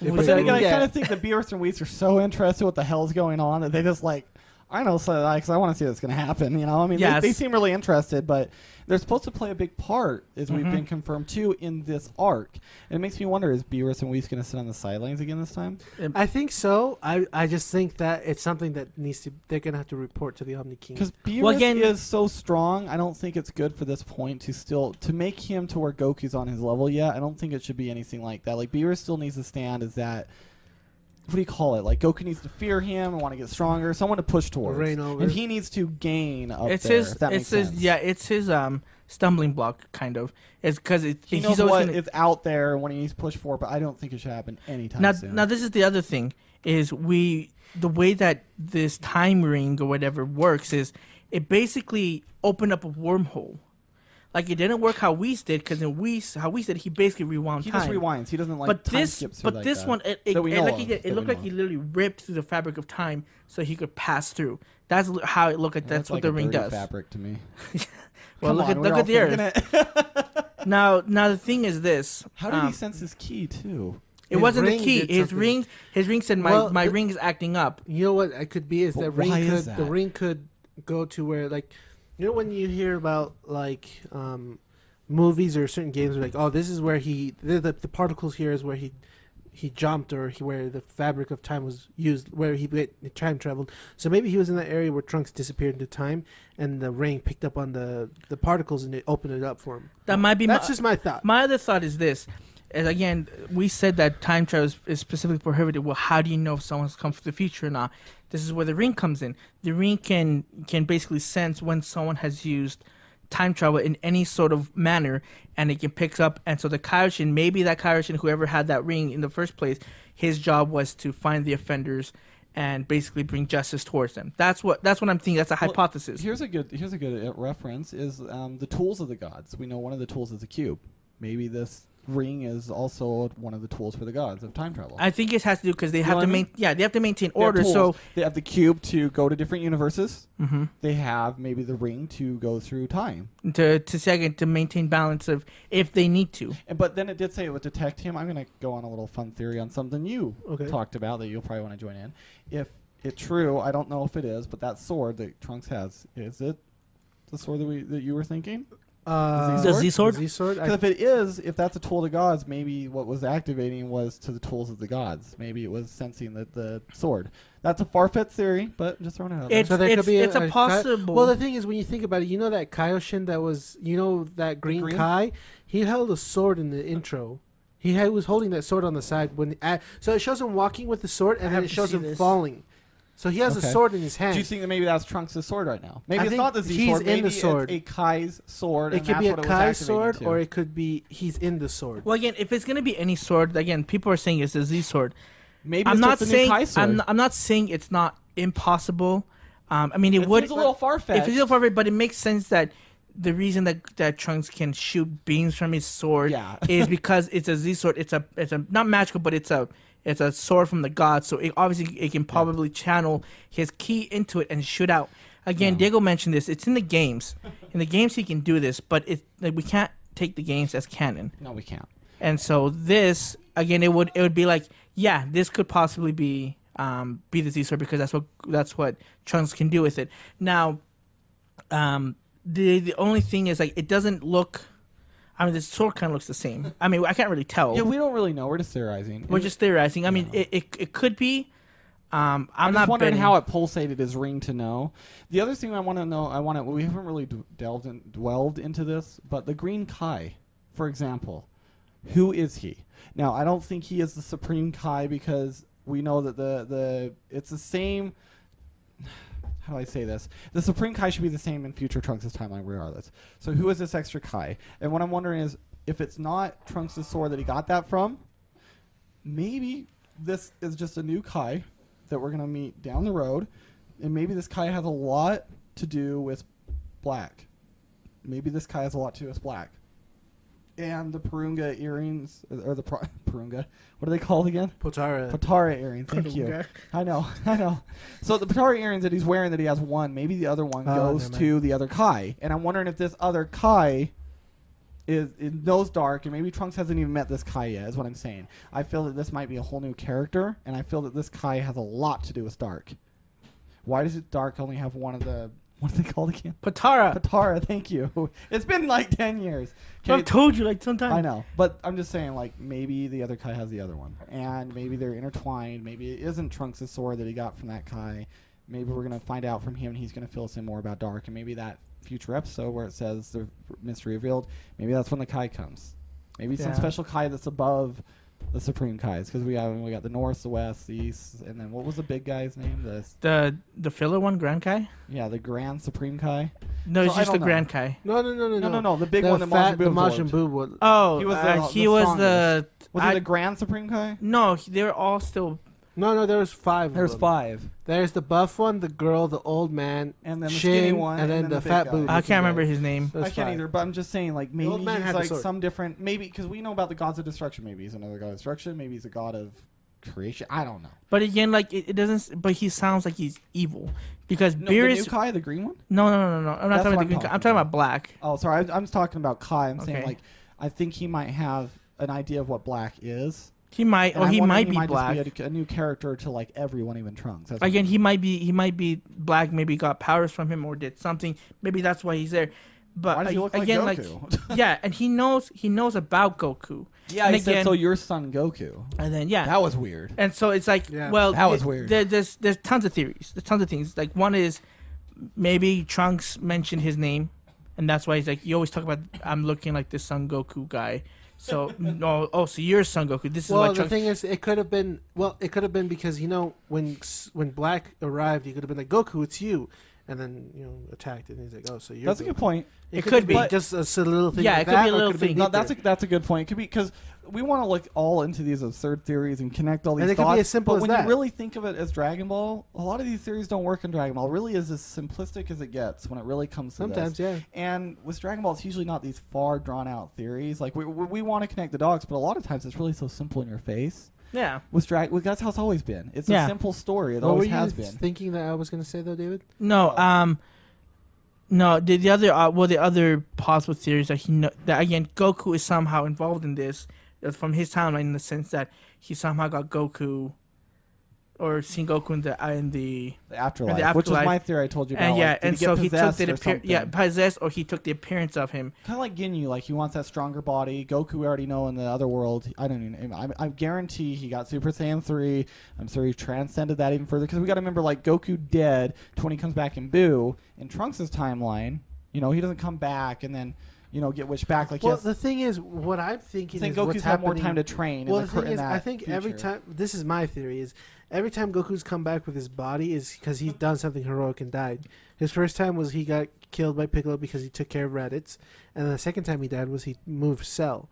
Yeah, But but then again, I yeah. kind of think the Beerus and Whis are so interested what the hell's going on that they just like, I know, so because I want to see what's going to happen. You know, I mean, Yes. they, they seem really interested, but they're supposed to play a big part, as we've Mhm. been confirmed too, in this arc. And it makes me wonder: is Beerus and Whis going to sit on the sidelines again this time? I think so. I I just think that it's something that needs to. They're gonna have to report to the Omni King. Because Beerus Well, again- is so strong, I don't think it's good for this point to still to make him to where Goku's on his level yet. I don't think it should be anything like that. Like Beerus still needs to stand as that. What do you call it? Like Goku needs to fear him and want to get stronger, someone to push towards, reign over. and he needs to gain up it's there. his. if that It's makes his. sense. Yeah. It's his um stumbling block kind of. It's because it, he he's always what gonna, is out there when he needs to push for, but I don't think it should happen anytime now, soon. now this is the other thing is we the way that this time ring or whatever works is it basically opened up a wormhole. Like it didn't work how Whis did because in Whis how Whis did he basically rewound he time. just rewinds. He doesn't like. but time this, skips but like this that. one, it, it, it like of, he did, it looked like he literally ripped through the fabric of time so he could pass through. That's how it looked like. It That's what like the a ring dirty does. Fabric to me. Well, Come look on, at look at the earth. Now, now the thing is this: How did um, he sense his ki too? It His wasn't the ki. His something. ring, his ring said my Well, my the- ring is acting up. You know what it could be is But that ring could is the ring could go to where like you know when you hear about like um movies or certain games like oh this is where he the, the, the particles here is where he he jumped or he, where the fabric of time was used where he went- time traveled so maybe he was in that area where trunks disappeared into time and the ring picked up on the the particles and it opened it up for him That might be that's my, just my thought my other thought. Is this? Again, we said that time travel is, is specifically prohibited. Well, how do you know if someone's come from the future or not? This is where the ring comes in. The ring can can basically sense when someone has used time travel in any sort of manner, and it can pick up. And so the Kaioshin, maybe that Kaioshin, whoever had that ring in the first place, his job was to find the offenders and basically bring justice towards them. That's what that's what I'm thinking. That's a Well, hypothesis. Here's a good here's a good uh, reference is um, the tools of the gods. We know one of the tools is a cube. Maybe this ring is also one of the tools for the gods of time travel. I think it has to do because they You have to I mean? main yeah they have to maintain They order. So they have the cube to go to different universes. hmm They have maybe the ring to go through time. to to second to maintain balance of if they need to. And, but then it did say it would detect him. I'm going to go on a little fun theory on something you Okay. talked about that you'll probably want to join in. If it's true, I don't know if it is, but that sword that Trunks has, is it the sword that we that you were thinking? Uh, The Z-sword? Z-sword Because if it is, if that's a tool of the gods, maybe what was activating was to the tools of the gods. Maybe it was sensing the, the sword. That's a far fetched theory, but just throwing it out there. It's So there could be a- it's a, a Kai- possible. Well, the thing is, when you think about it, you know that Kaioshin that was, you know, that green, green? Kai, he held a sword in the intro. He had, was holding that sword on the side when, uh, so it shows him walking with the sword, I and then it shows him this. falling. So he has Okay. a sword in his hand. Do you think that maybe that's Trunks' sword right now? Maybe I it's not the Z he's sword. in the sword. it's a Kai's sword. it could be a what it was Kai sword, to. or it could be he's in the sword. well, again, if it's gonna be any sword, again, people are saying it's a Z sword. maybe I'm it's not just a saying new Kai sword. I'm not, I'm not saying it's not impossible. Um, I mean, it, it would seems a little far if fetched. it's a little far fetched, but it makes sense that the reason that that Trunks can shoot beams from his sword Yeah. is because it's a Z sword. It's a it's a not magical, but it's a it's a sword from the gods. So it, obviously it can probably channel his ki into it and shoot out. Again, Yeah. Diego mentioned this. It's in the games. In the games, he can do this, but it like, we can't take the games as canon. No, we can't. And so this again, it would it would be like, yeah, this could possibly be um, be the Z sword because that's what that's what Trunks can do with it. Now, um, the the only thing is like it doesn't look. I mean, the sword kind of looks the same. I mean, I can't really tell. Yeah, we don't really know. We're just theorizing. We're just theorizing. I mean, it, it it could be. Um, I'm, I'm, not just wondering betting. how it pulsated his ring to know. The other thing I want to know, I want to. We haven't really d- delved in, dwelled into this, but the Green Kai, for example, who is he? Now, I don't think he is the Supreme Kai because we know that the the it's the same. How do I say this? The Supreme Kai should be the same in future Trunks' timeline, regardless. So, who is this extra Kai? And what I'm wondering is, if it's not Trunks' sword that he got that from, maybe this is just a new Kai that we're gonna meet down the road, and maybe this Kai has a lot to do with black. Maybe this Kai has a lot to do with black. And the Porunga earrings, or the Pro- Porunga, what are they called again? Potara. Patara earrings. Thank you. I know, I know. So the Potara earrings that he's wearing, that he has one, maybe the other one Oh, goes never to the other Kai, and I'm wondering if this other Kai is it knows dark, and maybe Trunks hasn't even met this Kai yet. Is what I'm saying. I feel that this might be a whole new character, and I feel that this Kai has a lot to do with dark. Why does it dark only have one of the what are they called again? Potara. Potara. Thank you. It's been like ten years. I've told you like sometimes. I know, but I'm just saying, like maybe the other Kai has the other one, and maybe they're intertwined. Maybe it isn't Trunks' sword that he got from that Kai. Maybe we're gonna find out from him, and he's gonna fill us in more about Dark, and maybe that future episode where it says the mystery revealed, maybe that's when the Kai comes. Maybe some special Kai that's above the Supreme Kais, because we have we got the North, the West, the East, and then what was the big guy's name? The The the filler one, Grand Kai. yeah, the Grand Supreme Kai. No, So it's just the know. Grand Kai. no, no, no, no, No, no, no, the big the one that fat, Majin the Majin. Buu one. Oh, He was uh, the- he the was the. Was I- he the Grand Supreme Kai? No, they're all still. No, no, there was five. of There's them. five. There's the buff one, the girl, the old man, And then the Shin, skinny one, and then the big fat guy. boob. I can't remember his name. There's I can't five. either, but I'm just saying, like maybe old man he's had the like sword. some different, maybe because we know about the gods of destruction. Maybe he's another god of destruction. Maybe he's a god of creation. I don't know. But again, like it, it doesn't. But he sounds like he's evil because No, the Beerus. Kai, the green one. No, no, no, no, no. I'm not That's talking about the I'm green. Kai. I'm talking talking about. about black. Oh, sorry, I, I'm just talking about Kai. I'm saying like I think he might have an idea of what black is. He might, And or I'm he wondering might be just black. a, a new character to like everyone, even Trunks. That's Again, he might be he might be black. Maybe got powers from him or did something. Maybe that's why he's there. But why does he ag- look again, like like yeah, and he knows he knows about Goku. yeah, and he said, again- so your son Goku. And then yeah, That was weird. and so it's like Yeah. well, That was it- weird. There, there's there's tons of theories. There's tons of things. Like one is maybe Trunks mentioned his name, and that's why he's like you always talk about I'm looking like this Son Goku guy. So no, oh, oh, so you're Son Goku. This is Well, the thing is, it could have been. Well, it could have been because you know when when Black arrived, he could have been like Goku, it's you, and then you know attacked, and he's like, oh, so you're. That's a good point. It could could be be. just a little thing. Yeah, like it could that, be a little could have been thing. No, that's a that's a good point. It could be because we want to look all into these absurd theories and connect all these And it could be as simple but as when that. you really think of it as Dragon Ball, a lot of these theories don't work in Dragon Ball. It really is as simplistic as it gets when it really comes to Sometimes, this. yeah. And with Dragon Ball, it's usually not these far drawn out theories. Like we we, we want to connect the dots, but a lot of times it's really so simple in your face. yeah. With Dragon, well, that's how it's always been. It's Yeah. a simple story. It What were always you has been. thinking that I was going to say though, David? No, um, no. The, the other, uh, well, the other possible theories that he know, that again Goku is somehow involved in this from his timeline in the sense that he somehow got Goku or seen Goku in the uh, in the The afterlife, which was afterlife. my theory I told you about. and yeah, like, and so he took the appear- yeah possessed or he took the appearance of him. kind of like Ginyu, like he wants that stronger body. Goku, we already know in the other world. I don't even. I, I guarantee he got Super Saiyan three. I'm sure he transcended that even further because we got to remember, like Goku dead. to When he comes back in Buu in Trunks' timeline, you know he doesn't come back and then you know get wished back. Like Well, yes, the thing is, what I'm thinking I think is what's Goku's had more time to train. Well, the the, thing in is, I think every time this is my theory is every time Goku's come back with his body is because he's done something heroic and died. His first time was he got killed by Piccolo because he took care of Raditz, and the second time he died was he moved Cell,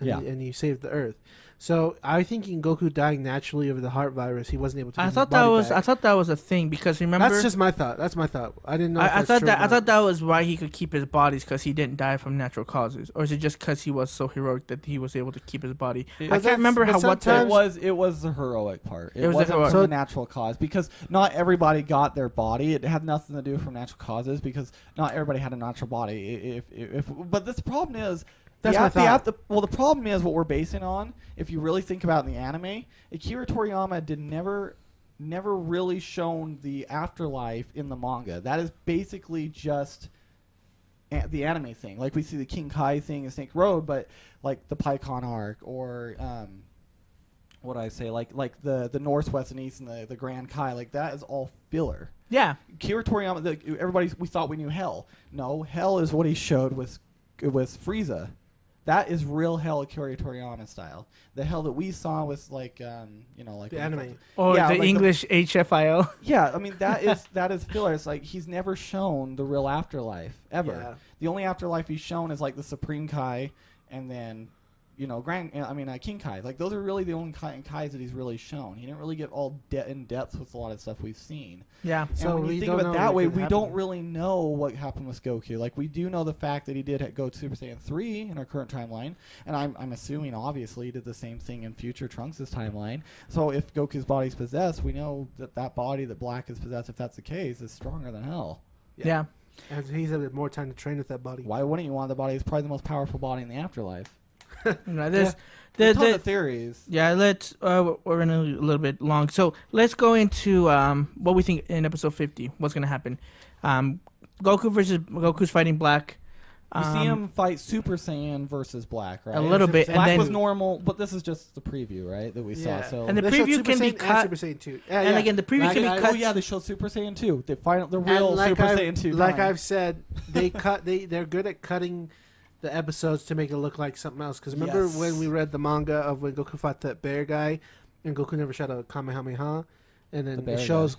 and, Yeah. he, and he saved the Earth. So I think in Goku dying naturally of the heart virus, he wasn't able to. I thought that was back. I thought that was a thing because remember That's just my thought. That's my thought. I didn't know. if I, I that's thought true that or I thought that was why he could keep his bodies because he didn't die from natural causes, or is it just because he was so heroic that he was able to keep his body? It- I can't remember how what It was it was the heroic part. It, It was wasn't heroic- So- natural cause because not everybody got their body. It had nothing to do from natural causes because not everybody had a natural body. If if, if but this problem is. That's the, my the, thought. the, well, the problem is what we're basing on. If you really think about in the anime, Akira Toriyama did never, never really shown the afterlife in the manga. That is basically just a- the anime thing. Like we see the King Kai thing in Snake Road, but like the Pikkon arc or um, what do I say? Like like the the North, West, and East and the the Grand Kai. Like that is all filler. yeah Kira Toriyama, the, everybody we thought we knew Hell. No, Hell is what he showed with was Frieza. That is real Hell Akira Toriyama style. The Hell that we saw was like um, you know like The what do you call anime. it? or Yeah, the like the- English HFIL. Yeah, I mean that is that is filler. It's like he's never shown the real afterlife ever. Yeah. The only afterlife he's shown is like the Supreme Kai, and then you know Grand. I mean uh, King Kai. Like those are really the only Kai, Kais that he's really shown. He didn't really get all de- in depth with a lot of stuff we've seen. Yeah, And So when we you think don't of know it that way, we happen. don't really know what happened with Goku. Like we do know the fact that he did go to Super Saiyan three in our current timeline, and I'm I'm assuming obviously he did the same thing in future Trunks' timeline. So if Goku's body's possessed, we know that that body that Black is possessed, if that's the case, is stronger than hell. yeah. And he's had more time to train with that body. Why wouldn't you want the body? It's probably the most powerful body in the afterlife. You know, there's, There's the, the, theories. yeah. Let's uh, we're running a little bit long, so let's go into um what we think in episode fifty. What's gonna happen? Um, Goku versus Goku's fighting Black. You see Um, him fight Super Saiyan versus Black, right? A little bit, and Black then- was normal, but this is just the preview, right? That we Yeah. saw. So And the preview Super can be Saiyan cut- And Super Saiyan 2. Yeah, and yeah. again, the preview Like can be I- cut. Oh yeah, they showed Super Saiyan two. They final the And real like Super I've, Saiyan two. Like time. I've said, they cut. They they're good at cutting the episodes to make it look like something else. Because remember Yes. when we read the manga of when Goku fought that bear guy, and Goku never shot a Kamehameha, and then bear it shows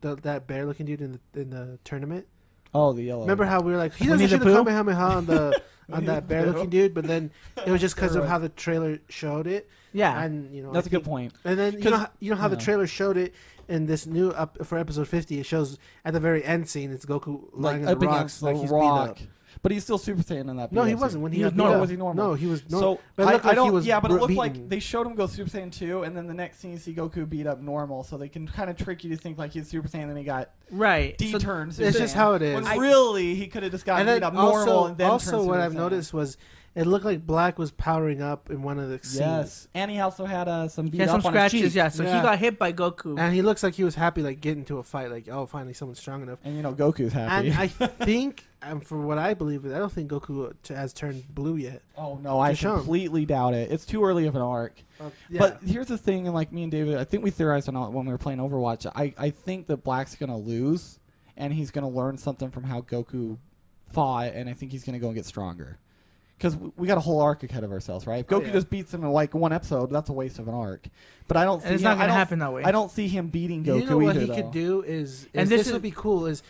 the, that bear looking dude in the in the tournament. oh the yellow. Remember how we were like, he doesn't the shoot a Kamehameha on the on that bear looking dude, but then it was just because of how the trailer showed it. yeah, And you know, That's I a good point. And then you know, how, you know how the trailer showed it in this new up for episode fifty. It shows at the very end scene, it's Goku Like lying up on the rocks, like the he's beat rock, up. But he's still Super Saiyan in that. No, he wasn't. When he, He was got beat normal. up. Was he normal? No, he was no. So but I, looked I don't. was yeah, but it br- looked like they showed him go Super Saiyan two, and then the next scene you see Goku beat up normal, so they can kind of trick you to think like he's Super Saiyan, then he got right. D So- it's just how it is. When I- really he could have just gotten beat up normal, also, and then also what I've noticed was it looked like Black was powering up in one of the scenes. Yes, and he also had uh, some beat He had up some on his scratches, cheek. yeah. So Yeah. he got hit by Goku. And he looks like he was happy, like getting into a fight. Like, oh, finally someone's strong enough. And you know Goku's happy. And I think, um, for what I believe, I don't think Goku t- has turned blue yet. oh no, I To completely doubt it. It's too early of an arc. Uh, yeah. But here's the thing, and like me and David, I think we theorized on it when we were playing Overwatch. I, I think that Black's gonna lose, and he's gonna learn something from how Goku fought, and I think he's gonna go and get stronger. Because we got a whole arc ahead of ourselves, right? If Oh, Goku yeah. just beats him in like one episode, that's a waste of an arc. But I don't see and it's him- not gonna happen that way. I don't see him beating Goku you know what either. he though. could do is, And is this this, is- would be cool. Is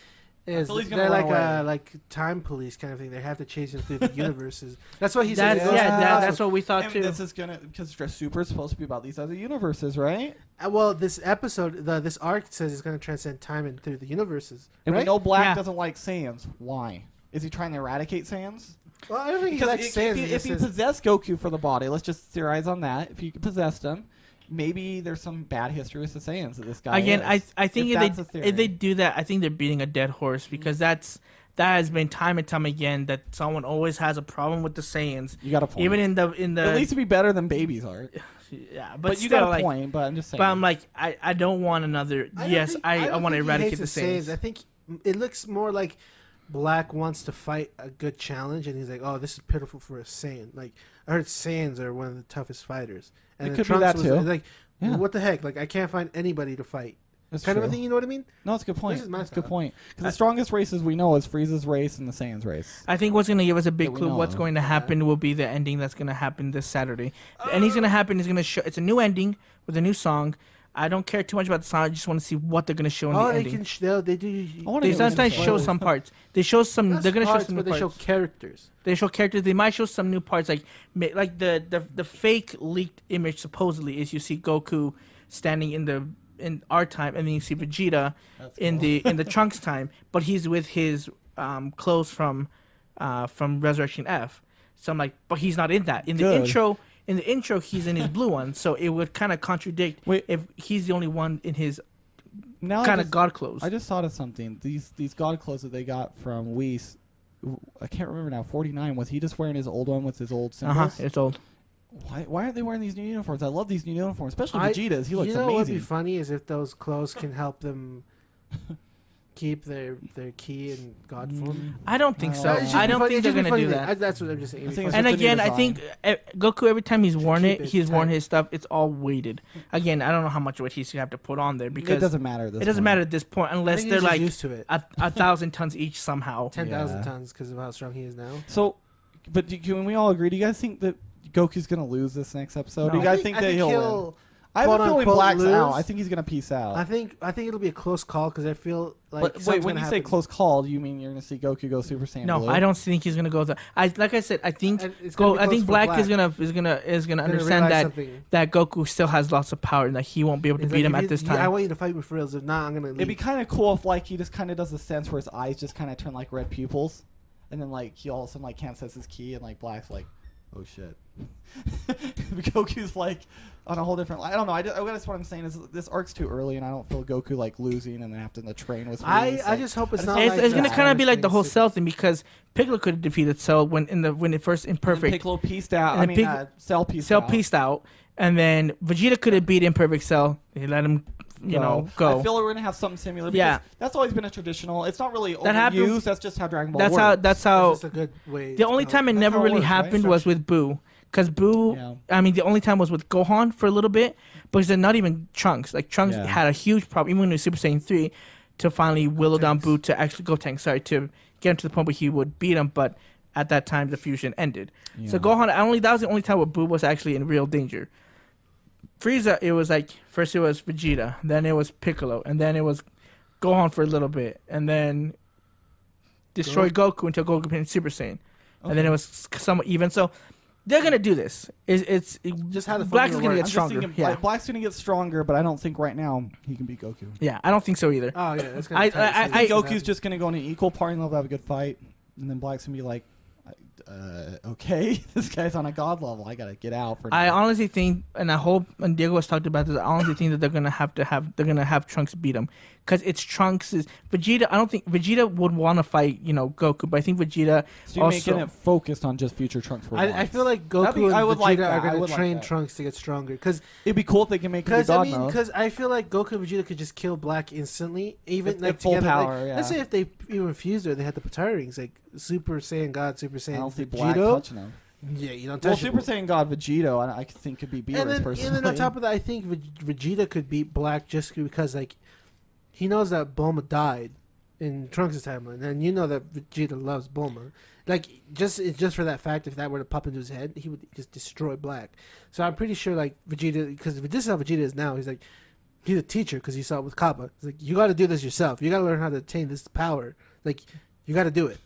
is feel he's gonna they're like away. a like time police kind of thing. They have to chase him through the universes. That's what he That's, said. yeah, Yeah. that, that's what we thought And too. this is gonna because Super is supposed to be about these other universes, right? Uh, well, this episode, the, this arc says it's going to transcend time and through the universes. And right? we know Black Yeah. doesn't like Saiyans. Why? Is he trying to eradicate Saiyans? Well, I don't think he Because likes if, Saiyans. if, he he- if just he says- possessed Goku for the body, let's just theorize on that. If he possessed him, maybe there's some bad history with the Saiyans that this guy. Again, is. I I think If if, that's a they theory. if they do that, I think they're beating a dead horse because mm-hmm. that's that has been time and time again that someone always has a problem with the Saiyans. you got a point. Even in the in the at least it'd be better than babies are. yeah, but, But, you still, got a like, point. But I'm just saying. But I'm like, I, I don't want another. I don't yes, think- I, I, don't want to think he eradicate hates the Saiyans. I think it looks more like Black wants to fight a good challenge, and he's like, "Oh, this is pitiful for a Saiyan." Like I heard Saiyans are one of the toughest fighters, and It then could be Trunks that was too. like, Yeah. "What the heck? Like I can't find anybody to fight." That's kind of a thing. You know what I mean? No, it's a good point. This is my That's a good point. Because the strongest races we know is Frieza's race and the Saiyans race. I think what's going to give us a big That clue what's of. going to happen will be the ending that's going to happen this Saturday. The ending's going to happen is going to show. It's a new ending with a new song. I don't care too much about the song. I just want to see what they're going to show in Oh, the they ending. can. Sh- they'll- they do. They sometimes show some parts. They show some. Not they're going to show parts, some but new they show characters. They show characters. They might show some new parts, like like the the the fake leaked image supposedly is you see Goku standing in the in our time, and then you see Vegeta That's in cool. the in the Trunks time, but he's with his um, clothes from uh, from Resurrection F. So I'm like, but he's not in that. In the Good. intro, in the intro, he's in his blue one, so it would kind of contradict Wait. if he's the only one in his now kind of god clothes. I just thought of something. These these god clothes that they got from Whis, I can't remember now. Forty nine was he just wearing his old one with his old symbols? Uh huh. It's old. Why why aren't they wearing these new uniforms? I love these new uniforms, especially I- Vegeta's. He looks you know what'd be funny is if those clothes can help them keep their their ki in God form. I don't think so. It's just I don't funny- think it'd they're just be gonna funny do that. I, that's what I'm just saying. I It'd be think funny. And just again, I think uh, Goku every time he's worn Keep it, it he's worn tight. his stuff. It's all weighted. Again, I don't know how much weight he's gonna have to put on there because it doesn't matter. At this it doesn't point. matter at this point I unless think they're he's just like used to it. a, a thousand tons each somehow. Ten thousand Yeah. tons because of how strong he is now. So, but do, can we all agree? Do you guys think that Goku's gonna lose this next episode? Do you No. guys I think, I that think he'll, win? He'll I have a feeling unquote, Black's out. I think he's gonna peace out. I think I think it'll be a close call because I feel like. but wait, when gonna you say close call, do you mean you're gonna see Goku go Super Saiyan No, Blue? I don't think he's gonna go. The, I like I said, I think And it's go. I think for Black, is gonna is gonna is gonna Gonna understand that something. that Goku still has lots of power and that he won't be able to He's beat like, him at you- this you- I want you to fight me for real. If not, I'm gonna leave. It'd be kind of cool if like he just kind of does the sense where his eyes just kind of turn like red pupils, and then like he all of a sudden like can't says his ki, and like Black's like, oh shit. Goku's like on a whole different. I don't know. I, just, I guess what I'm saying is this arc's too early, and I don't feel Goku like losing and then having to train with. I, Whis, I just hope it's I not. it's like it's gonna kind of be like the whole. Cell thing because Piccolo could have defeated Cell when in the when it first and imperfect Piccolo pieced out. And I then mean, Pic- uh, Cell pieced Cell out. pieced out, and then Vegeta could have beat Imperfect Cell. He let him, you know, go. I feel like we're gonna have something similar. Because Yeah. that's always been a traditional. It's not really That happened- overused. That's just how Dragon Ball that's works. how. That's how. It's just a good way. The only time it never how it really works, right? happened was with Buu, because Buu. Yeah. I mean, the only time was with Gohan for a little bit, but then not even Trunks. Like Trunks Yeah. had a huge problem, even when he was Super Saiyan three, to finally willow down Buu to actually go tank. Sorry, to get him to the point where he would beat him, but at that time the fusion ended. So Gohan, I only that was the only time where Buu was actually in real danger. Frieza, it was like first it was Vegeta, then it was Piccolo, and then it was Gohan for a little bit, and then destroy Goku until Goku became Super Saiyan, and then it was somewhat even. So they're gonna do this. It's, it's Just how the Black is gonna get stronger. thinking, yeah, like, Black's gonna get stronger, but I don't think right now he can beat Goku. yeah. I don't think so either. Oh yeah, that's gonna I-. I- I- it's Goku's just gonna go on an equal party level, have a good fight, and then Black's gonna be like, uh, okay, this guy's on a god level. I gotta get out for. I honestly think, and I hope, and Diego has talked about this. I honestly think that they're gonna have to have they're gonna have Trunks beat him because it's Trunks. Is Vegeta? I don't think Vegeta would want to fight you know Goku, but I think Vegeta. so you're making also- it focused on just future Trunks. For I, I feel like Goku be- and I would Vegeta like that. are I going would to train that. Trunks to get stronger. Because it'd be cool if they can make Because I mean, because I feel like Goku and Vegeta could just kill Black instantly, even At- like at full together. like, power, yeah. Let's say if they even fused or they had the Power rings, like Super Saiyan God, Super I Saiyan don't see Black touching him. Yeah, you don't Well, touch Super it. Saiyan God Vegito, I, I think could be Beerus And then, personally. and then on top of that, I think Vegeta could beat Black just because like he knows that Bulma died in Trunks' timeline, and you know that Vegeta loves Bulma. Like just just for that fact, if that were to pop into his head, he would just destroy Black. So I'm pretty sure like Vegeta, because this is how Vegeta is now. He's like he's a teacher because he saw it with Cabba. He's like you got to do this yourself. You got to learn how to attain this power. Like you got to do it.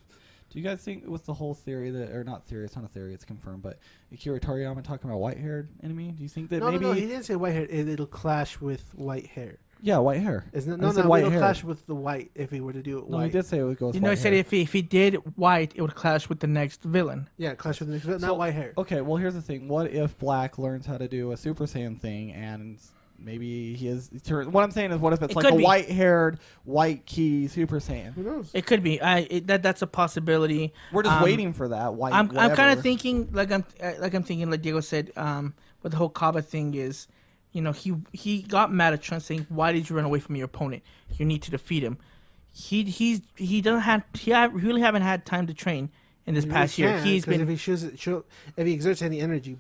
Do you guys think with the whole theory that, or not theory, it's not a theory, it's confirmed, but Akira Toriyama talking about white-haired enemy? Do you think that No, maybe, no, no. He didn't say white hair. It, it'll clash with white hair. Yeah, white hair? Isn't it? I No, said no, white it'll hair. clash with the white if he were to do it No, white. he did say it would go with You know, he white said hair. if he if he did white, it would clash with the next villain. Yeah, clash with the next, not So- white hair. Okay, well here's the thing. What if Black learns how to do a Super Saiyan thing and maybe he is turn- what I'm saying is what if it's It like could a be. white-haired, white ki Super Saiyan? Who knows? It could be. I it, that that's a possibility. We're just Um, waiting for that white I'm I'm kind whatever. of thinking like I'm uh, like I'm thinking like Diego said. Um, what the whole Cabba thing is, you know, he he got mad at Trunks saying, "Why did you run away from your opponent? You need to defeat him." He he's he doesn't have he ha- really haven't had time to train in this He past year. He's been if he shows it, show, if he exerts any energy,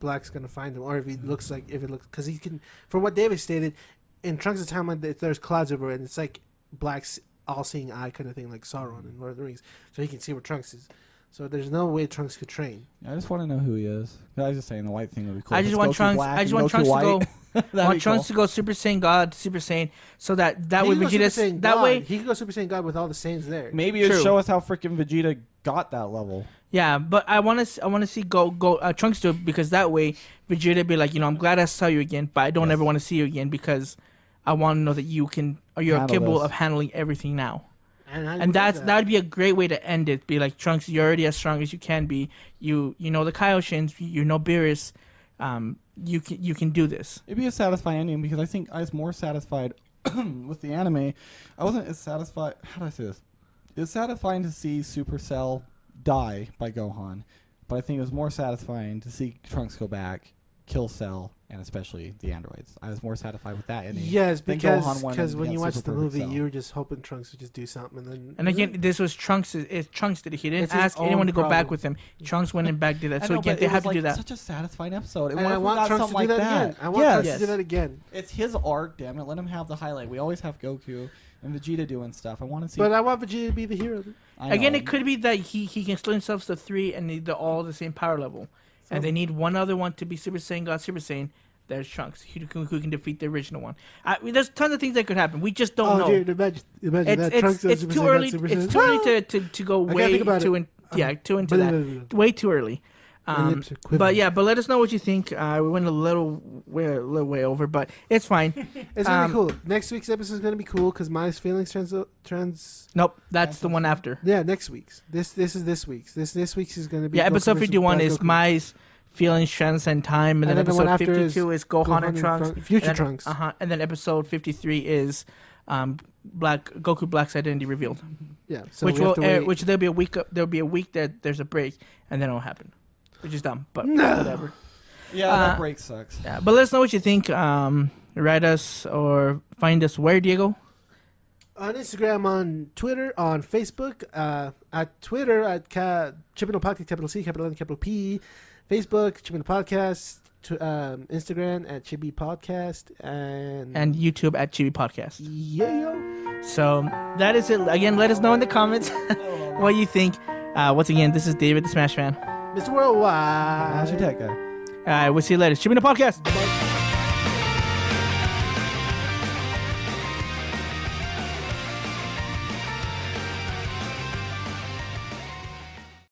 Black's gonna find him, or if he mm-hmm. looks like if it looks because he can. For what David stated, in Trunks' timeline, there- there's clouds over it, and it's like Black's all-seeing eye kind of thing, like Sauron mm-hmm. in Lord of the Rings, so he can see where Trunks is. So there's no way Trunks could train. I just want to know who he is. I was just saying the white thing would be cool. I If just it's want Trunks. I just want Trunks to go. I want Trunks cool. to go Super Saiyan God, Super Saiyan, so that that He way can Vegeta. That God. way, he could go Super Saiyan God with all the Saiyans there. Maybe it True. show us how freaking Vegeta got that level. yeah. But I want to. I want to see go go uh, Trunks do it because that way Vegeta be like, you know, I'm glad I saw you again, but I don't Yes. ever want to see you again because I want to know that you can. Or you're Handle capable this. of handling everything now. And, I and that's love that would be a great way to end it. Be like Trunks, you're already as strong as you can be. You you know the Kaioshins, you know Beerus. Um, you can you can do this. It'd be a satisfying ending because I think I was more satisfied with the anime. I wasn't as satisfied. How do I say this? It's satisfying to see Supercell die by Gohan, but I think it was more satisfying to see Trunks go back, kill Cell, and especially the androids. I was more satisfied with that ending. Yes, because because when you watch the movie, Cell. you were just hoping Trunks would just do something, and then And again, this was Trunks. It Trunks did it. He didn't It's ask anyone to go back with him. Trunks went and back did that. So know, again, they it have to like do that. Such a satisfying episode. and what I want Trunks to something do like that, again. I want yes. Trunks Yes. to do that again. It's his arc, damn it. Let him have the highlight. We always have Goku and Vegeta doing stuff. I want to see. But I want Vegeta to be the hero. Again, it could be that he he can split himself to three and they're all the same power level, and they need one other one to be Super Saiyan God, Super Saiyan. There's Trunks who can, who can defeat the original one. I mean, there's tons of things that could happen. We just don't oh, know. dude, imagine, imagine it's that. it's, Trunks it's too Saiyan, early. It's too early to, to, to go I way too in, yeah too into that. Way too early. My Um, lips are quivering. but yeah, but let us know what you think. Uh, we went a little way a little way over, but it's fine. it's gonna um, be cool. Next week's episode is gonna be cool because my feelings trans trans. nope, that's the one after. Yeah, next week's. This this is this week's. This this week's is gonna be. Yeah, Goku episode fifty one is. Mai's feelings, transcend time, and, And then, then episode fifty two is Gohan, and Trunks. Fran- Future and Trunks. Uh huh. And then episode fifty three is um, Black Goku Black's identity revealed, Yeah, so which will air, which there'll be a week there'll be a week that there's a break, and then it'll happen, which is dumb, but No. whatever. yeah, uh, that break sucks. Yeah, but let us know what you think. Um, write us or find us where Diego. on Instagram, on Twitter, on Facebook, uh, at Twitter at ca- Chibi No Podcast, capital C, capital N, capital P, Facebook, Chibi No Podcast, to, um, Instagram at Chibi Podcast, and and YouTube at Chibi Podcast. yeah, So that is it. Again, let us know in the comments what you think. Uh, once again, this is David the Smash Man. Mr. Worldwide. How's your tech guy? All right, we'll see you later. Chibi the Podcast. Bye.